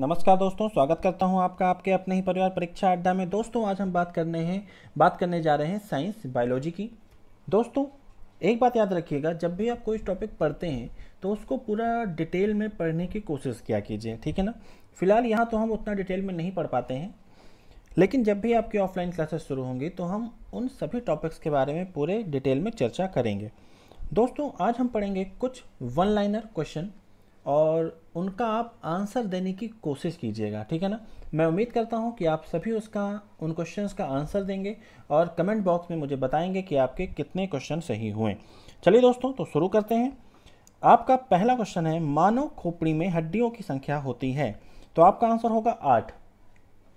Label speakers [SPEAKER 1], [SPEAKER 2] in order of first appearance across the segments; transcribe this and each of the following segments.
[SPEAKER 1] नमस्कार दोस्तों, स्वागत करता हूँ आपका आपके अपने ही परिवार परीक्षा अड्डा में। दोस्तों, आज हम बात करने हैं, बात करने जा रहे हैं साइंस बायोलॉजी की। दोस्तों, एक बात याद रखिएगा, जब भी आप कोई टॉपिक पढ़ते हैं तो उसको पूरा डिटेल में पढ़ने की कोशिश किया कीजिए, ठीक है ना? फ़िलहाल यहाँ तो हम उतना डिटेल में नहीं पढ़ पाते हैं, लेकिन जब भी आपकी ऑफलाइन क्लासेस शुरू होंगी तो हम उन सभी टॉपिक्स के बारे में पूरे डिटेल में चर्चा करेंगे। दोस्तों, आज हम पढ़ेंगे कुछ वन लाइनर क्वेश्चन और उनका आप आंसर देने की कोशिश कीजिएगा, ठीक है ना? मैं उम्मीद करता हूँ कि आप सभी उसका, उन क्वेश्चंस का आंसर देंगे और कमेंट बॉक्स में मुझे बताएँगे कि आपके कितने क्वेश्चन सही हुए। चलिए दोस्तों तो शुरू करते हैं। आपका पहला क्वेश्चन है, मानव खोपड़ी में हड्डियों की संख्या होती है। तो आपका आंसर होगा आठ,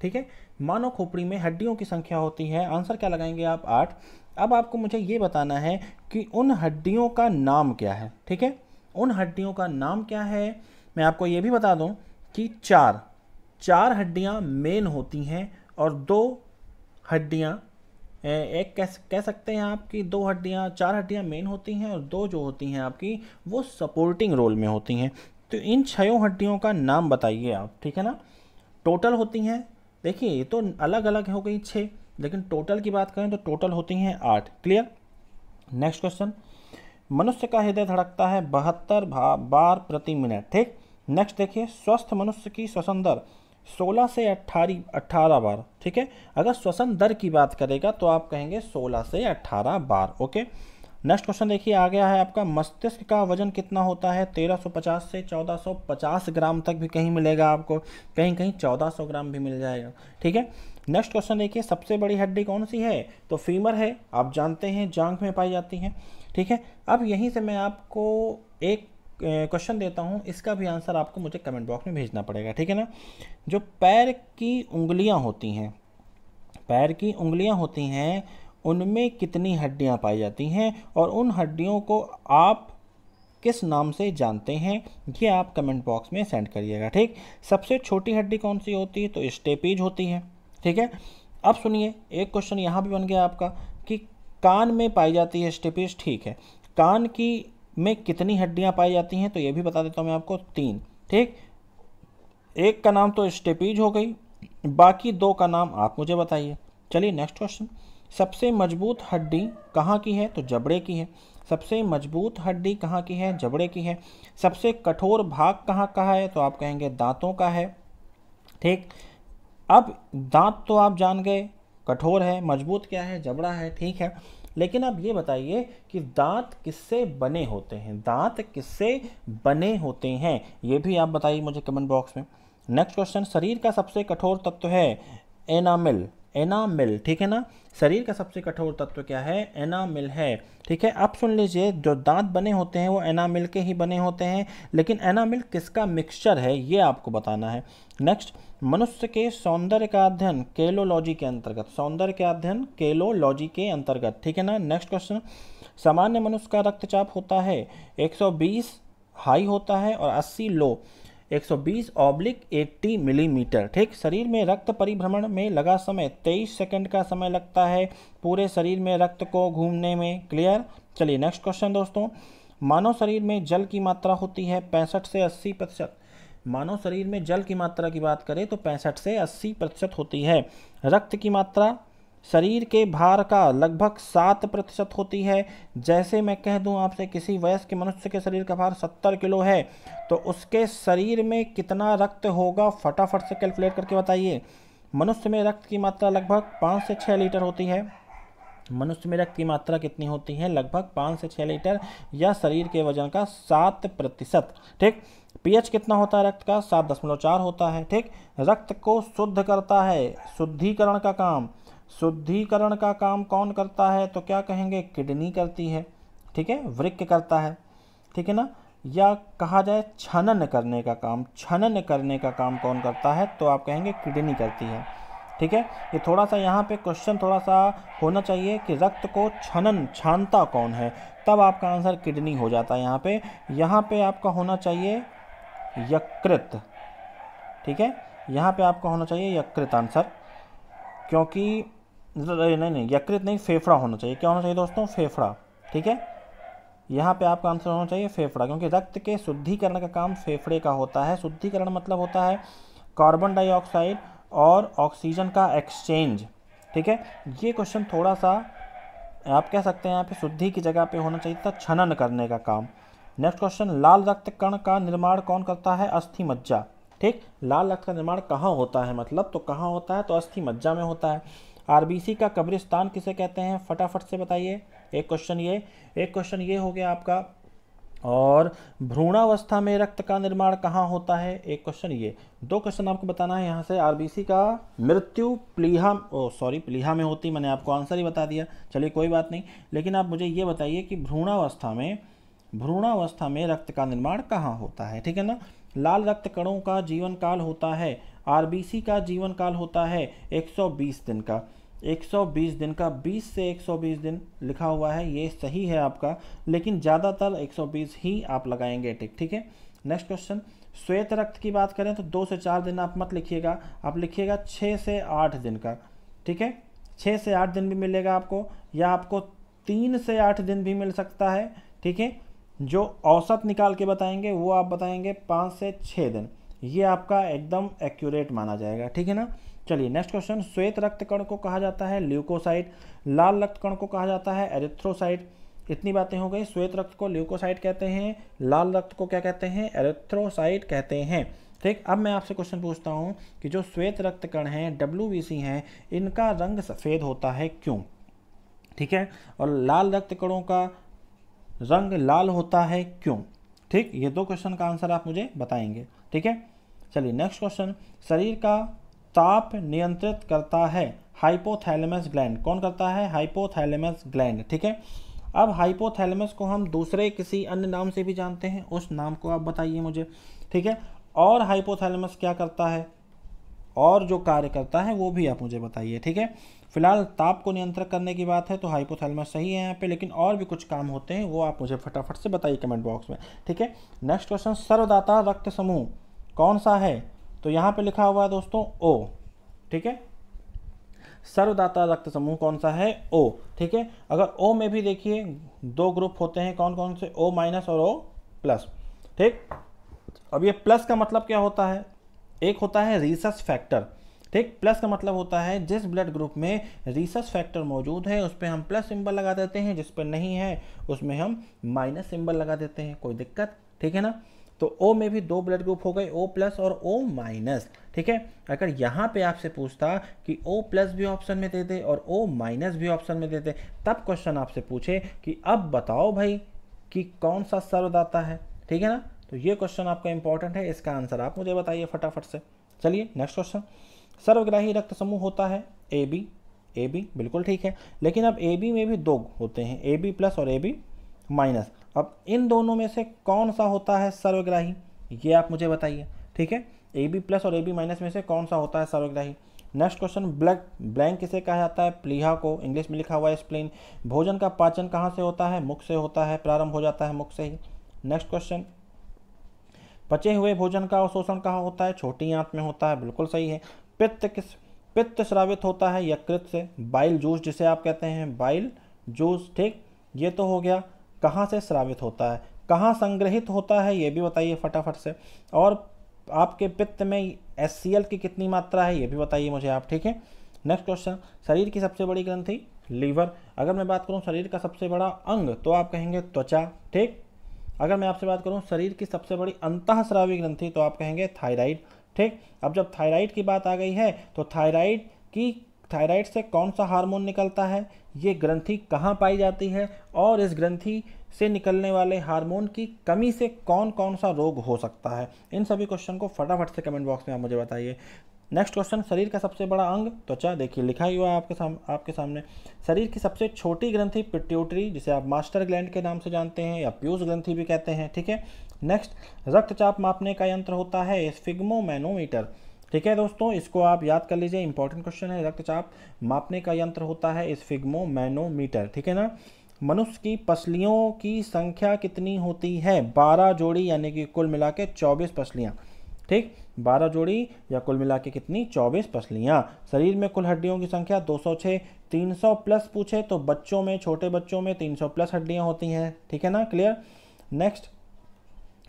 [SPEAKER 1] ठीक है? मानव खोपड़ी में हड्डियों की संख्या होती है। आंसर क्या लगाएँगे आप? आठ। अब आपको मुझे ये बताना है कि उन हड्डियों का नाम क्या है, ठीक है? उन हड्डियों का नाम क्या है? मैं आपको ये भी बता दूँ कि चार। चार हड्डियाँ मेन होती हैं और दो हड्डियाँ एक कह कह सकते हैं आपकी दो हड्डियाँ, चार हड्डियाँ मेन होती हैं और दो जो होती हैं आपकी, वो सपोर्टिंग रोल में होती हैं। तो इन छयों हड्डियों का नाम बताइए आप, ठीक है ना? टोटल होती हैं, देखिए, ये तो अलग अलग हो गई छः लेकिन टोटल की बात करें तो टोटल होती हैं आठ क्लियर नेक्स्ट क्वेश्चन मनुष्य का हृदय धड़कता है, बहत्तर बार प्रति मिनट, ठीक? नेक्स्ट देखिए, स्वस्थ मनुष्य की श्वसन दर 16 से अट्ठारह अट्ठारह बार, ठीक है? अगर श्वसन दर की बात करेगा तो आप कहेंगे 16 से 18 बार, ओके? नेक्स्ट क्वेश्चन देखिए, आ गया है आपका, मस्तिष्क का वज़न कितना होता है? 1350 से 1450 ग्राम तक भी कहीं मिलेगा आपको कहीं कहीं 1400 ग्राम भी मिल जाएगा, ठीक है? नेक्स्ट क्वेश्चन देखिए, सबसे बड़ी हड्डी कौन सी है? तो फीमर है, आप जानते हैं जांग में पाई जाती है, ठीक है? अब यहीं से मैं आपको एक क्वेश्चन देता हूँ, इसका भी आंसर आपको मुझे कमेंट बॉक्स में भेजना पड़ेगा, ठीक है ना? जो पैर की उंगलियाँ होती हैं, पैर की उंगलियाँ होती हैं, उनमें कितनी हड्डियाँ पाई जाती हैं और उन हड्डियों को आप किस नाम से जानते हैं, ये आप कमेंट बॉक्स में सेंड करिएगा, ठीक? सबसे छोटी हड्डी कौन सी होती है? तो स्टेपीज होती है। ठीक है? अब सुनिए, एक क्वेश्चन यहाँ भी बन गया आपका कि कान में पाई जाती है स्टेपिस ठीक है। कान की में कितनी हड्डियाँ पाई जाती हैं तो ये भी बता देता हूँ मैं आपको, तीन, ठीक? एक का नाम तो स्टेपीज हो गई, बाकी दो का नाम आप मुझे बताइए। चलिए नेक्स्ट क्वेश्चन सबसे मज़बूत हड्डी कहाँ की है? तो जबड़े की है। सबसे मज़बूत हड्डी कहाँ की है? जबड़े की है। सबसे कठोर भाग कहाँ का है? तो आप कहेंगे दांतों का है, ठीक? अब दांत तो आप जान गए, कठोर है, मज़बूत क्या है, जबड़ा है, ठीक है। लेकिन आप ये बताइए कि दांत किससे बने होते हैं? दांत किससे बने होते हैं? ये भी आप बताइए मुझे कमेंट बॉक्स में। नेक्स्ट क्वेश्चन शरीर का सबसे कठोर तत्व है। एनामिल एनामिल ठीक है ना? शरीर का सबसे कठोर तत्व क्या है? एनामिल है, ठीक है? अब सुन लीजिए, जो दांत बने होते हैं, वो एनामिल के ही बने होते हैं। लेकिन एनामिल किसका मिक्सचर है? ये आपको बताना है। नेक्स्ट मनुष्य के सौंदर्य का अध्ययन केलोलॉजी के अंतर्गत, सौंदर्य का अध्ययन केलोलॉजी के अंतर्गत, ठीक है ना? नेक्स्ट क्वेश्चन सामान्य मनुष्य का रक्तचाप होता है 120 हाई होता है और 80 लो। 120 ऑब्लिक 80 मिलीमीटर ठीक, शरीर में रक्त परिभ्रमण में लगा समय 23 सेकंड का समय लगता है पूरे शरीर में रक्त को घूमने में। क्लियर चलिए नेक्स्ट क्वेश्चन दोस्तों। मानव शरीर में जल की मात्रा होती है पैंसठ से 80 प्रतिशत। मानव शरीर में जल की मात्रा की बात करें तो पैंसठ से 80 प्रतिशत होती है। रक्त की मात्रा शरीर के भार का लगभग सात प्रतिशत होती है। जैसे मैं कह दूँ आपसे, किसी वयस्क मनुष्य के शरीर का भार सत्तर किलो है तो उसके शरीर में कितना रक्त होगा फटाफट से कैलकुलेट करके बताइए। मनुष्य में रक्त की मात्रा लगभग पाँच से छः लीटर होती है। मनुष्य में रक्त की मात्रा कितनी होती है? लगभग पाँच से छः लीटर, या शरीर के वज़न का सात प्रतिशत। ठीक? पीएच कितना होता है रक्त का? सात दशमलव चार होता है। ठीक? रक्त को शुद्ध करता है, शुद्धिकरण का काम। शुद्धिकरण का काम कौन करता है? तो क्या कहेंगे? किडनी करती है। ठीक है? वृक्क करता है। ठीक है ना? या कहा जाए, छनन करने का काम। छनन करने का काम कौन करता है? तो आप कहेंगे, किडनी करती है। ठीक है? ये थोड़ा सा यहाँ पे क्वेश्चन थोड़ा सा होना चाहिए कि रक्त को छनन, छानता कौन है? तब आपका आंसर किडनी हो जाता है यहाँ पे। यहाँ पे आपका होना चाहिए यकृत। ठीक है? यहाँ पे आपका होना चाहिए यकृत आंसर क्योंकि नहीं नहीं, यकृत नहीं, फेफड़ा होना चाहिए। क्या होना चाहिए दोस्तों? फेफड़ा, ठीक है? यहाँ पे आपका आंसर होना चाहिए फेफड़ा, क्योंकि रक्त के शुद्धिकरण का काम फेफड़े का होता है। शुद्धिकरण मतलब होता है कार्बन डाइऑक्साइड और ऑक्सीजन का एक्सचेंज ठीक है? ये क्वेश्चन थोड़ा सा, आप कह सकते हैं यहाँ पे शुद्धि की जगह पे होना चाहिए था छनन करने का काम। नेक्स्ट क्वेश्चन लाल रक्त कण का निर्माण कौन करता है? अस्थि मज्जा, ठीक? लाल रक्त का निर्माण कहाँ होता है मतलब? तो कहाँ होता है? तो अस्थि मज्जा में होता है। आरबीसी का कब्रिस्तान किसे कहते हैं? फटाफट से बताइए। एक क्वेश्चन ये, एक क्वेश्चन ये हो गया आपका। और भ्रूणावस्था में रक्त का निर्माण कहाँ होता है? एक क्वेश्चन ये। दो क्वेश्चन आपको बताना है यहाँ से। आरबीसी का मृत्यु प्लीहा, ओ सॉरी प्लीहा में होती। मैंने आपको आंसर ही बता दिया। चलिए, कोई बात नहीं। लेकिन आप मुझे ये बताइए कि भ्रूणावस्था में भ्रूणावस्था में रक्त का निर्माण कहाँ होता है? ठीक है ना? लाल रक्त कणों का जीवन काल होता है। आरबीसी का जीवन काल होता है 120 दिन का। 120 दिन का 20 से 120 दिन लिखा हुआ है, ये सही है आपका, लेकिन ज़्यादातर 120 ही आप लगाएँगे टिक, ठीक है? नेक्स्ट क्वेश्चन श्वेत रक्त की बात करें तो दो से चार दिन आप मत लिखिएगा, आप लिखिएगा छः से आठ दिन का, ठीक है? छः से आठ दिन भी मिलेगा आपको, या आपको तीन से आठ दिन भी मिल सकता है, ठीक है? जो औसत निकाल के बताएँगे, वो आप बताएँगे पाँच से छः दिन, ये आपका एकदम एक्यूरेट माना जाएगा, ठीक है ना? चलिए नेक्स्ट क्वेश्चन श्वेत रक्त कण को कहा जाता है ल्यूकोसाइट लाल रक्त कण को कहा जाता है एरिथ्रोसाइट इतनी बातें हो गई, श्वेत रक्त को ल्यूकोसाइट कहते हैं, लाल रक्त को क्या कहते हैं एरिथ्रोसाइट कहते हैं। ठीक, अब मैं आपसे क्वेश्चन पूछता हूँ कि जो श्वेत रक्त कण हैं डब्ल्यू हैं, इनका रंग सफ़ेद होता है क्यों? ठीक है, और लाल रक्त कणों का रंग लाल होता है क्यों? ठीक, ये दो क्वेश्चन का आंसर आप मुझे बताएँगे। ठीक है, चलिए नेक्स्ट क्वेश्चन शरीर का ताप नियंत्रित करता है। हाइपोथैलेमस ग्लैंड कौन करता है? हाइपोथैलेमस ग्लैंड ठीक है? अब हाइपोथैलेमस को हम दूसरे किसी अन्य नाम से भी जानते हैं। उस नाम को आप बताइए मुझे। ठीक है? और हाइपोथैलेमस क्या करता है? और जो कार्य करता है, वो भी आप मुझे बताइए। ठीक है? फ़िलहाल ताप को नियंत्रित करने की बात है तो हाइपोथैलेमस सही है यहाँ पे, लेकिन और भी कुछ काम होते हैं, वो आप मुझे फटाफट से बताइए कमेंट बॉक्स में। ठीक है? नेक्स्ट क्वेश्चन सर्वदाता रक्त समूह। कौन सा है? तो यहाँ पे लिखा हुआ है दोस्तों, ओ, ठीक है? सर्वदाता रक्त समूह कौन सा है? ओ, ठीक है? अगर ओ में भी देखिए, दो ग्रुप होते हैं कौन कौन से? ओ माइनस और ओ प्लस, ठीक? अब ये प्लस का मतलब क्या होता है? एक होता है रिसस फैक्टर, ठीक? प्लस का मतलब होता है जिस ब्लड ग्रुप में रिसस फैक्टर मौजूद है, उस पर हम प्लस सिंबल लगा देते हैं, जिस पर नहीं है, उसमें हम माइनस सिंबल लगा देते हैं, कोई दिक्कत? ठीक है ना? तो ओ में भी दो ब्लड ग्रुप हो गए ओ प्लस और ओ माइनस ठीक है? अगर यहाँ पे आपसे पूछता कि ओ प्लस भी ऑप्शन में दे दे और ओ माइनस भी ऑप्शन में दे दे, तब क्वेश्चन आपसे पूछे कि अब बताओ भाई कि कौन सा सर्वदाता है, ठीक है ना? तो ये क्वेश्चन आपका इंपॉर्टेंट है, इसका आंसर आप मुझे बताइए फटाफट से। चलिए नेक्स्ट क्वेश्चन सर्वग्राही रक्त समूह होता है ए बी ए बी बिल्कुल ठीक है। लेकिन अब ए बी में भी दो होते हैं ए बी प्लस और ए बी माइनस अब इन दोनों में से कौन सा होता है सर्वग्राही? ये आप मुझे बताइए, ठीक है? ए बी प्लस और ए बी माइनस में से कौन सा होता है सर्वग्राही? नेक्स्ट क्वेश्चन ब्लैक ब्लैंक किसे कहा जाता है? प्लीहा को इंग्लिश में लिखा हुआ है स्प्लेन भोजन का पाचन कहाँ से होता है? मुख से होता है, प्रारंभ हो जाता है मुख से ही। नेक्स्ट क्वेश्चन पचे हुए भोजन का अवशोषण कहाँ होता है? छोटी आंत में होता है, बिल्कुल सही है। पित्त किस, पित्त श्रावित होता है यकृत से, बाइल जूस जिसे आप कहते हैं, बाइल जूस, ठीक? ये तो हो गया। कहाँ से श्रावित होता है? कहाँ संग्रहित होता है? ये भी बताइए फटाफट से। और आपके पित्त में एससीएल की कितनी मात्रा है? ये भी बताइए मुझे आप, ठीक है? नेक्स्ट क्वेश्चन शरीर की सबसे बड़ी ग्रंथि, लीवर। अगर मैं बात करूँ शरीर का सबसे बड़ा अंग तो आप कहेंगे त्वचा, ठीक? अगर मैं आपसे बात करूँ शरीर की सबसे बड़ी अंतःस्रावी ग्रंथि तो आप कहेंगे थायराइड, ठीक? अब जब थायराइड की बात आ गई है तो थायराइड की थायराइड से कौन सा हार्मोन निकलता है, ये ग्रंथि कहाँ पाई जाती है और इस ग्रंथि से निकलने वाले हार्मोन की कमी से कौन कौन सा रोग हो सकता है? इन सभी क्वेश्चन को फटाफट से कमेंट बॉक्स में आप मुझे बताइए। नेक्स्ट क्वेश्चन शरीर का सबसे बड़ा अंग, त्वचा। देखिए, लिखा ही हुआ है आपके साम, आपके सामने। शरीर की सबसे छोटी ग्रंथि पिट्यूटरी जिसे आप मास्टर ग्लैंड के नाम से जानते हैं या प्यूस ग्रंथि भी कहते हैं, ठीक है? नेक्स्ट रक्तचाप मापने का यंत्र होता है स्फिग्मोमैनोमीटर ठीक है दोस्तों, इसको आप याद कर लीजिए इंपॉर्टेंट क्वेश्चन है रक्तचाप मापने का यंत्र होता है इस फिग्मो मैनोमीटर ठीक है ना? मनुष्य की पसलियों की संख्या कितनी होती है? बारह जोड़ी यानी कि कुल मिला के चौबीस पसलियाँ, ठीक? बारह जोड़ी या कुल मिला के कितनी? चौबीस पसलियाँ। शरीर में कुल हड्डियों की संख्या 206 300 प्लस पूछे तो बच्चों में, छोटे बच्चों में 300 प्लस हड्डियाँ होती हैं, ठीक है ना? क्लियर नेक्स्ट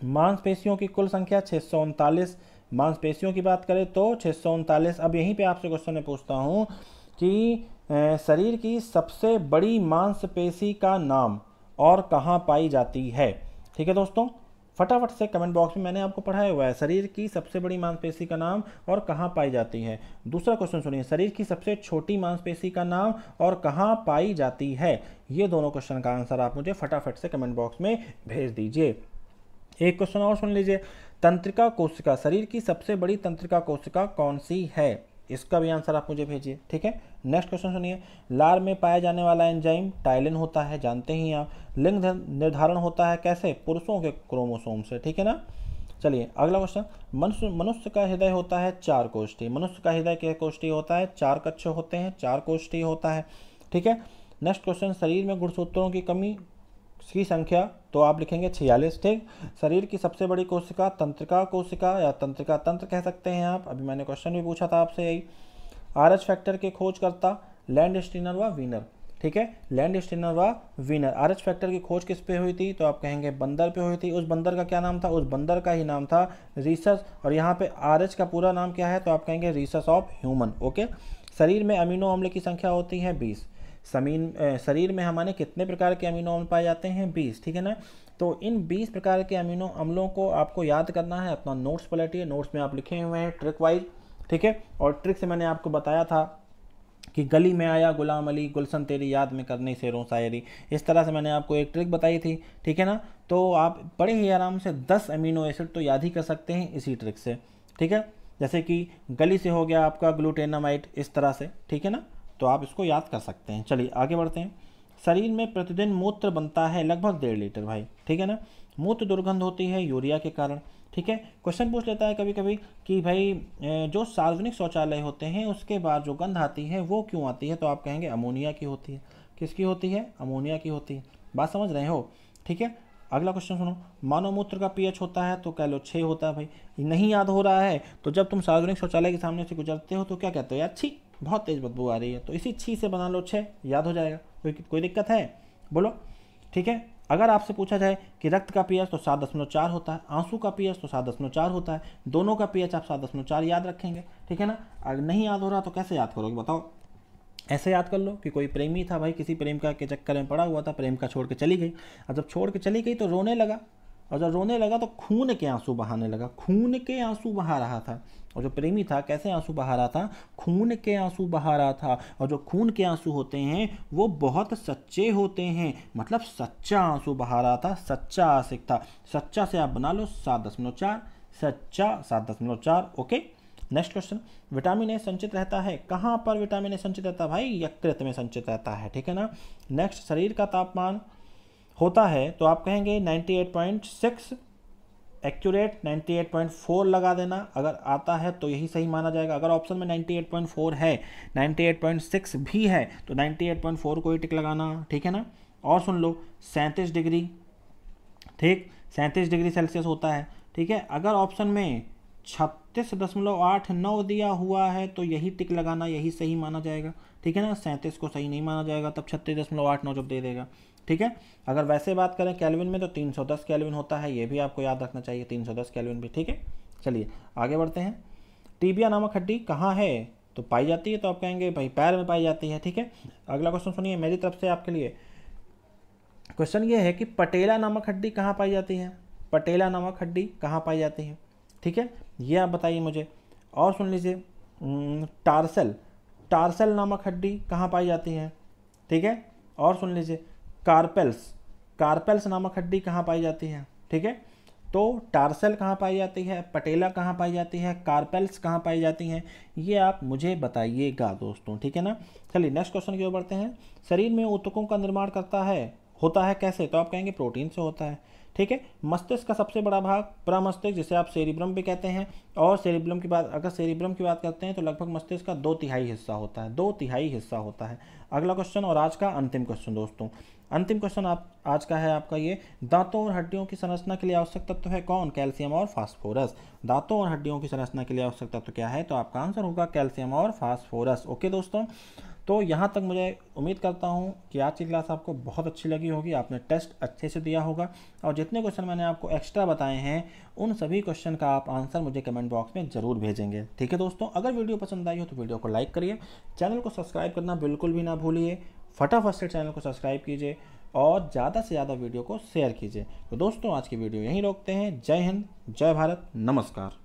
[SPEAKER 1] मांसपेशियों की कुल संख्या छः सौ उनतालीस मांसपेशियों की बात करें तो छः सौ उनतालीस, अब यहीं पे आपसे क्वेश्चन मैं पूछता हूँ कि शरीर की सबसे बड़ी मांसपेशी का नाम और कहाँ पाई जाती है? ठीक है दोस्तों, फटाफट से कमेंट बॉक्स में मैंने आपको पढ़ाया हुआ है, शरीर की सबसे बड़ी मांसपेशी का नाम और कहाँ पाई जाती है? दूसरा क्वेश्चन सुनिए, शरीर की सबसे छोटी मांसपेशी का नाम और कहाँ पाई जाती है? ये दोनों क्वेश्चन का आंसर आप मुझे फटाफट से कमेंट बॉक्स में भेज दीजिए। एक क्वेश्चन और सुन लीजिए तंत्रिका कोशिका, शरीर की सबसे बड़ी तंत्रिका कोशिका कौन सी है? इसका भी आंसर आप मुझे भेजिए, ठीक है? नेक्स्ट क्वेश्चन सुनिए। लार में पाया जाने वाला एंजाइम टाइलिन होता है, जानते ही आप। लिंग निर्धारण होता है कैसे? पुरुषों के क्रोमोसोम से, ठीक है ना? चलिए, अगला क्वेश्चन मनुष्य मनुष्य का हृदय होता है चार कोष्ठी मनुष्य का हृदय के कोष्ठी होता है? चार कच्छ होते हैं, चार कोष्ठी होता है, ठीक है? नेक्स्ट क्वेश्चन शरीर में गुणसूत्रों की कमी की संख्या तो आप लिखेंगे छियालीस, ठीक? शरीर की सबसे बड़ी कोशिका, तंत्रिका कोशिका या तंत्रिका तंत्र कह सकते हैं आप। अभी मैंने क्वेश्चन भी पूछा था आपसे यही। आर एच फैक्टर के खोज करता लैंड स्टीनर व वीनर ठीक है? लैंड स्टीनर व वीनर आर एच फैक्टर की खोज किस पे हुई थी? तो आप कहेंगे बंदर पे हुई थी। उस बंदर का क्या नाम था? उस बंदर का ही नाम था रिसस और यहाँ पे आर एच का पूरा नाम क्या है? तो आप कहेंगे रिसस ऑफ़ ह्यूमन, ओके? शरीर में अमीनो अम्ल की संख्या होती है बीस। समीन शरीर में हमारे कितने प्रकार के अमीनो अम्ल पाए जाते हैं? बीस, ठीक है ना? तो इन बीस प्रकार के अमीनो अम्लों को आपको याद करना है। अपना नोट्स पलटिए नोट्स में आप लिखे हुए हैं ट्रिक वाइज ठीक है? और ट्रिक से मैंने आपको बताया था कि गली में आया, गुलाम अली, गुलशन तेरी याद में करने से रो शायरी। इस तरह से मैंने आपको एक ट्रिक बताई थी, ठीक है ना? तो आप बड़े ही आराम से दस अमीनो एसिड तो याद ही कर सकते हैं इसी ट्रिक से, ठीक है? जैसे कि गली से हो गया आपका ग्लूटेनामाइट इस तरह से, ठीक है ना? तो आप इसको याद कर सकते हैं। चलिए, आगे बढ़ते हैं। शरीर में प्रतिदिन मूत्र बनता है लगभग डेढ़ लीटर भाई, ठीक है ना? मूत्र दुर्गंध होती है यूरिया के कारण, ठीक है? क्वेश्चन पूछ लेता है कभी कभी कि भाई जो सार्वजनिक शौचालय होते हैं, उसके बाद जो गंध आती है, वो क्यों आती है? तो आप कहेंगे अमोनिया की होती है। किसकी होती है? अमोनिया की होती है। बात समझ रहे हो? ठीक है? अगला क्वेश्चन सुनो। मानव मूत्र का पीएच होता है तो कह लो छः होता है भाई। नहीं याद हो रहा है तो जब तुम सार्वजनिक शौचालय के सामने से गुजरते हो तो क्या कहते हो यार? छी! बहुत तेज़ बदबू आ रही है। तो इसी छी से बना लो छः याद हो जाएगा। कोई कोई दिक्कत है? बोलो। ठीक है? अगर आपसे पूछा जाए कि रक्त का पीएच तो सात दशमलव चार होता है, आँसू का पीएच तो सात दशमलव चार होता है, दोनों का पीएच आप सात दशमलव चार याद रखेंगे। ठीक है ना? अगर नहीं याद हो रहा तो कैसे याद करोगे बताओ? ऐसे याद कर लो कि कोई प्रेमी था भाई, किसी प्रेम का के चक्कर में पड़ा हुआ था, प्रेम का छोड़ के चली गई। और जब छोड़ के चली गई तो रोने लगा। और जब रोने लगा तो खून के आँसू बहाने लगा। खून के आँसू बहा रहा था। और जो प्रेमी था, कैसे आँसू बहा रहा था? खून के आँसू बहा रहा था। और जो खून के आँसू होते हैं, वो बहुत सच्चे होते हैं। मतलब सच्चा आँसू बहा रहा था, सच्चा आशिक था। सच्चा से आप बना लो सात दशमलव चार। सच्चा सात दशमलव चार, okay? Next question vitamin A संचित रहता है। कहाँ पर विटामिन ए संचित रहता है भाई? यकृत में संचित रहता है, ठीक है ना? नेक्स्ट शरीर का तापमान। होता है तो आप कहेंगे 98.6 एक्यूरेट 98.4 लगा देना। अगर आता है तो यही सही माना जाएगा। अगर ऑप्शन में 98.4 है 98.6 भी है तो 98.4 को ही टिक लगाना, ठीक है ना? और सुन लो, सैंतीस डिग्री, ठीक? सैंतीस डिग्री सेल्सियस होता है, ठीक है? अगर ऑप्शन में छत्तीस दशमलव आठ नौ दिया हुआ है तो यही टिक लगाना, यही सही माना जाएगा, ठीक है ना? सैंतीस को सही नहीं माना जाएगा, तब छत्तीस दशमलव आठ नौ जब दे देगा। ठीक है? अगर वैसे बात करें कैलविन में तो 310 कैलविन होता है, ये भी आपको याद रखना चाहिए 310 कैलविन भी, ठीक है? चलिए, आगे बढ़ते हैं। टीबिया नामक हड्डी कहाँ है? तो पाई जाती है तो आप कहेंगे, भाई, पैर में पाई जाती है। ठीक है? अगला क्वेश्चन सुनिए मेरी तरफ़ से आपके लिए। क्वेश्चन ये है कि पटेला नामक हड्डी कहाँ पाई जाती है? पटेला नामक हड्डी कहाँ पाई जाती है? ठीक है? ये आप बताइए मुझे। और सुन लीजिए टार्सल। टार्सल नामक हड्डी कहाँ पाई जाती है? ठीक है? और सुन लीजिए। कार्पेल्स। कार्पेल्स नामक हड्डी कहाँ पाई जाती है? ठीक है? तो टार्सल कहाँ पाई जाती है? पटेला कहाँ पाई जाती है? कार्पेल्स कहाँ पाई जाती हैं? ये आप मुझे बताइएगा दोस्तों, ठीक है ना? चलिए नेक्स्ट क्वेश्चन की ओर बढ़ते हैं। शरीर में ऊतकों का निर्माण करता है, होता है कैसे? तो आप कहेंगे प्रोटीन से होता है, ठीक है? मस्तिष्क का सबसे बड़ा भाग प्रमस्तिष्क, जिसे आप सेरिब्रम भी कहते हैं। और सेरिब्रम की बात, अगर सेरिब्रम की बात करते हैं तो लगभग मस्तिष्क का दो तिहाई हिस्सा होता है, दो तिहाई हिस्सा होता है। अगला क्वेश्चन और आज का अंतिम क्वेश्चन दोस्तों। अंतिम क्वेश्चन आप, आज का है आपका ये, दांतों और हड्डियों की संरचना के लिए आवश्यक तत्व तो है कौन? कैल्शियम और फास्फोरस। दांतों और हड्डियों की संरचना के लिए आवश्यक तत्व तो क्या है? तो आपका आंसर होगा कैल्शियम और फास्फोरस। ओके दोस्तों तो यहाँ तक मुझे उम्मीद करता हूँ कि आज की क्लास आपको बहुत अच्छी लगी होगी, आपने टेस्ट अच्छे से दिया होगा। और जितने क्वेश्चन मैंने आपको एक्स्ट्रा बताए हैं, उन सभी क्वेश्चन का आप आंसर मुझे कमेंट बॉक्स में ज़रूर भेजेंगे। ठीक है दोस्तों, अगर वीडियो पसंद आई हो तो वीडियो को लाइक करिए चैनल को सब्सक्राइब करना बिल्कुल भी ना भूलिए। फटाफट से चैनल को सब्सक्राइब कीजिए और ज़्यादा से ज़्यादा वीडियो को शेयर कीजिए। तो दोस्तों, आज की वीडियो यहीं रोकते हैं। जय हिंद, जय भारत, नमस्कार।